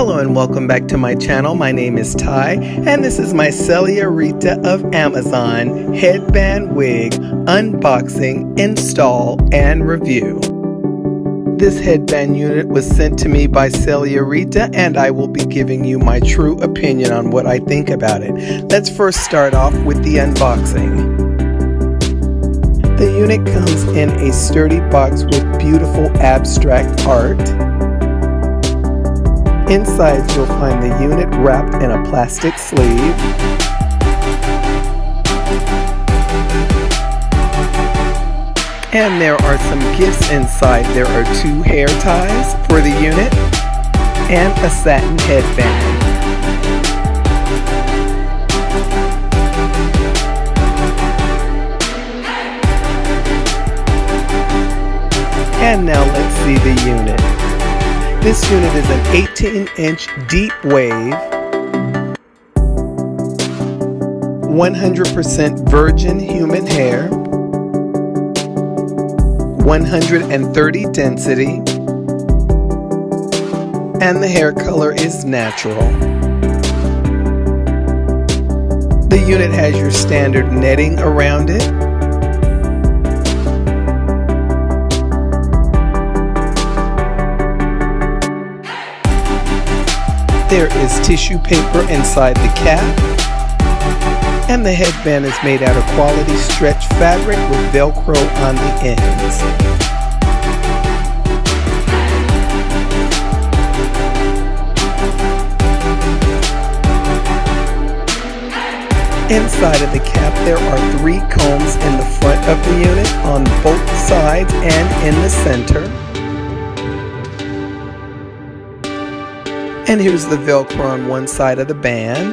Hello and welcome back to my channel. My name is Ty and this is my Rita of Amazon headband wig unboxing, install, and review. This headband unit was sent to me by Celiarita and I will be giving you my true opinion on what I think about it. Let's first start off with the unboxing. The unit comes in a sturdy box with beautiful abstract art. Inside you'll find the unit wrapped in a plastic sleeve. And there are some gifts inside. There are two hair ties for the unit and a satin headband. And now let's see the unit. This unit is an 18 inch deep wave, 100% virgin human hair, 130 density, and the hair color is natural. The unit has your standard netting around it. There is tissue paper inside the cap. And the headband is made out of quality stretch fabric with Velcro on the ends. Inside of the cap there are three combs in the front of the unit on both sides and in the center. And here's the Velcro on one side of the band.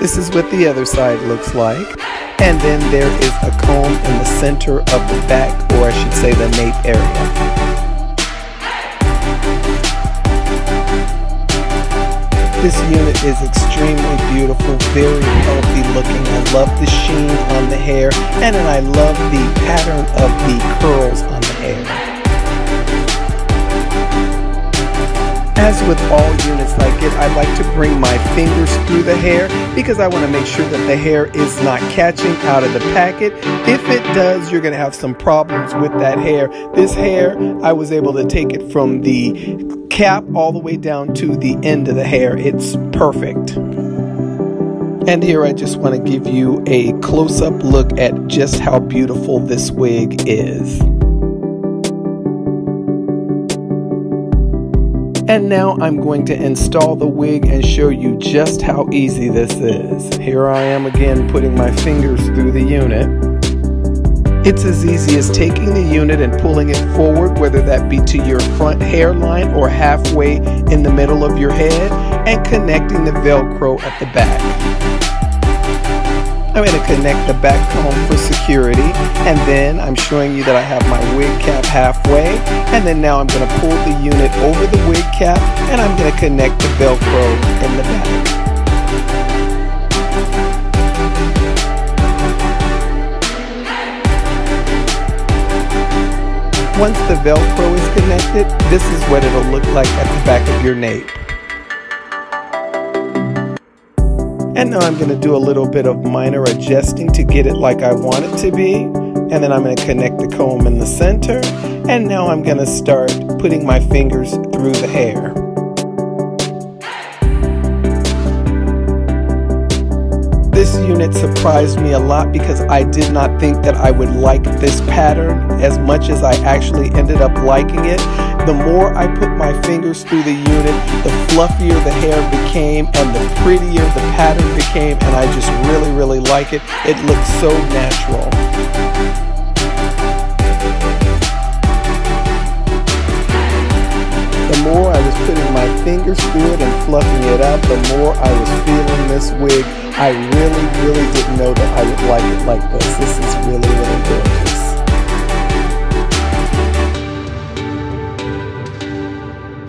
This is what the other side looks like. And then there is a comb in the center of the back, or I should say the nape area. This unit is extremely beautiful, very healthy looking. I love the sheen on the hair and then I love the pattern of the curls on the hair. As with all units like it, I like to bring my fingers through the hair because I want to make sure that the hair is not catching out of the packet. If it does, you're going to have some problems with that hair. This hair, I was able to take it from the cap all the way down to the end of the hair. It's perfect. And here I just want to give you a close-up look at just how beautiful this wig is. And now I'm going to install the wig and show you just how easy this is. Here I am again putting my fingers through the unit. It's as easy as taking the unit and pulling it forward, whether that be to your front hairline or halfway in the middle of your head, and connecting the Velcro at the back. I'm going to connect the back comb for security and then I'm showing you that I have my wig cap halfway and then now I'm going to pull the unit over the wig cap and I'm going to connect the velcro in the back. Once the velcro is connected, this is what it'll look like at the back of your nape. And now I'm going to do a little bit of minor adjusting to get it like I want it to be. And then I'm going to connect the comb in the center. And now I'm going to start putting my fingers through the hair. This unit surprised me a lot because I did not think that I would like this pattern as much as I actually ended up liking it. The more I put my fingers through the unit, the fluffier the hair became and the prettier the pattern became and I just really, really like it. It looks so natural. More I was putting my fingers through it and fluffing it out, the more I was feeling this wig I really, really didn't know that I would like it like this. This is really, really gorgeous.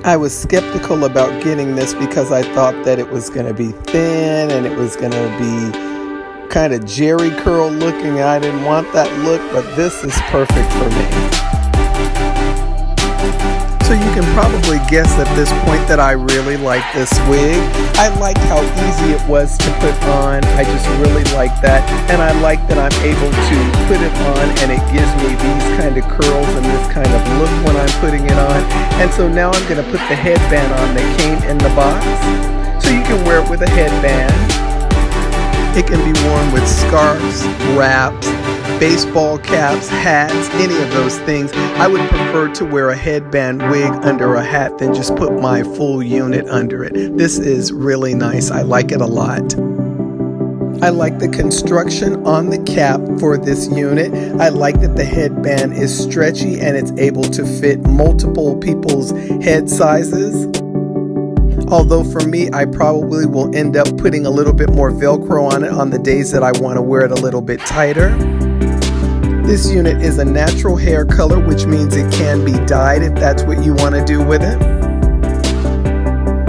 I was skeptical about getting this because I thought that it was going to be thin and it was going to be kind of Jheri curl looking. I didn't want that look, but this is perfect for me. So you can probably guess at this point that I really like this wig. I liked how easy it was to put on. I just really like that. And I like that I'm able to put it on and it gives me these kind of curls and this kind of look when I'm putting it on. And so now I'm going to put the headband on that came in the box. So you can wear it with a headband. It can be worn with scarves, wraps, baseball caps, hats, any of those things. I would prefer to wear a headband wig under a hat than just put my full unit under it. This is really nice. I like it a lot. I like the construction on the cap for this unit. I like that the headband is stretchy and it's able to fit multiple people's head sizes. Although for me, I probably will end up putting a little bit more Velcro on it on the days that I want to wear it a little bit tighter. This unit is a natural hair color, which means it can be dyed if that's what you want to do with it.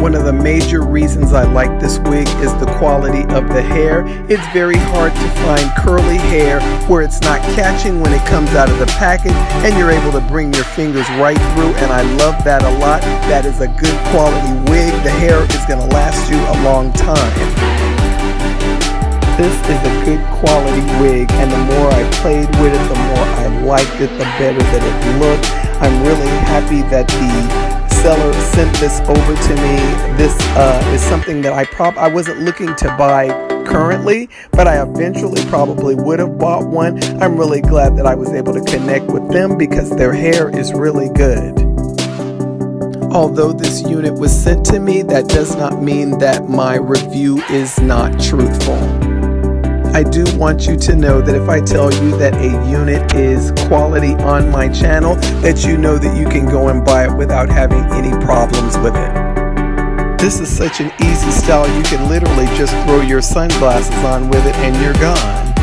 One of the major reasons I like this wig is the quality of the hair. It's very hard to find curly hair where it's not catching when it comes out of the package and you're able to bring your fingers right through and I love that a lot. That is a good quality wig. The hair is going to last you a long time. This is a good quality wig and the more I played with it, the more I liked it, the better that it looked. I'm really happy that the seller sent this over to me. This uh, is something that I prob I wasn't looking to buy currently, but I eventually probably would have bought one. I'm really glad that I was able to connect with them because their hair is really good. Although this unit was sent to me, that does not mean that my review is not truthful. I do want you to know that if I tell you that a unit is quality on my channel, that you know that you can go and buy it without having any problems with it. This is such an easy style, you can literally just throw your sunglasses on with it and you're gone.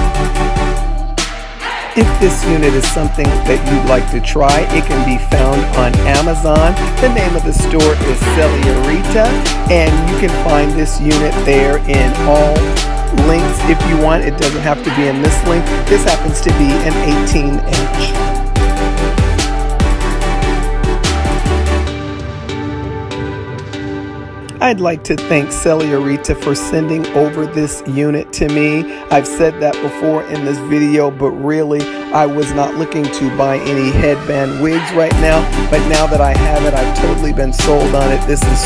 If this unit is something that you'd like to try, it can be found on Amazon. The name of the store is Celiarita, and you can find this unit there in all links if you want. It doesn't have to be in this link. This happens to be an 18 inch. I'd like to thank Celiarita for sending over this unit to me. I've said that before in this video, but really, I was not looking to buy any headband wigs right now. But now that I have it, I've totally been sold on it. This is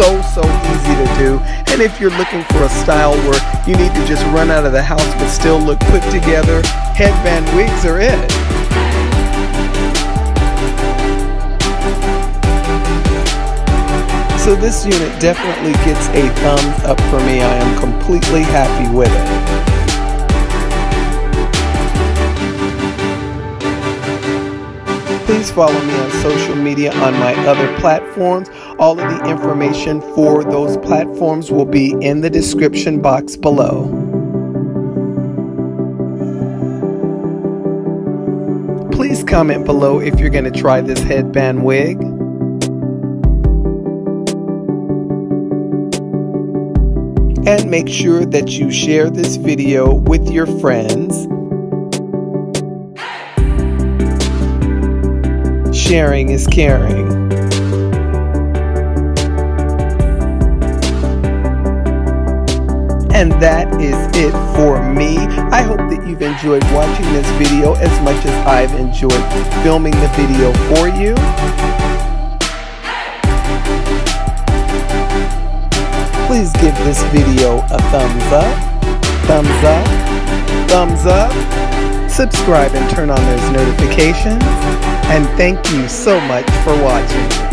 so, so easy to do. And if you're looking for a style where you need to just run out of the house but still look put together, headband wigs are it. So this unit definitely gets a thumbs up for me. I am completely happy with it. Please follow me on social media on my other platforms. All of the information for those platforms will be in the description box below. Please comment below if you're going to try this headband wig. And make sure that you share this video with your friends. Sharing is caring. And that is it for me. I hope that you've enjoyed watching this video as much as I've enjoyed filming the video for you. please give this video a thumbs up, thumbs up, thumbs up, subscribe and turn on those notifications, and thank you so much for watching.